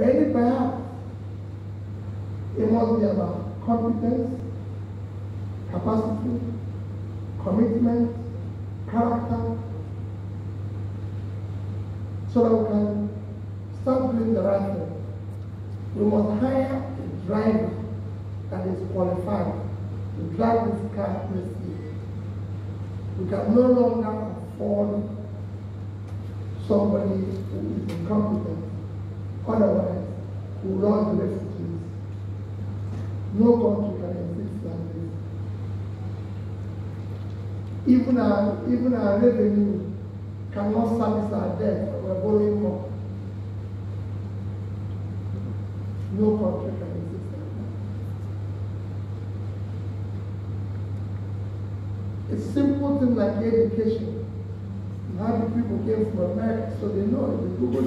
any perhaps. It must be about competence, capacity, commitment, character, so that we can start doing the right thing. We must hire a driver that is qualified to drive this car this year. We can no longer afford somebody who is incompetent. Otherwise, we run the refugees. No country can exist like this. Even our, even our revenue cannot service our debt, we're borrowing more. No country can exist like that. A simple thing like education. How the people came from America, so they know if you Google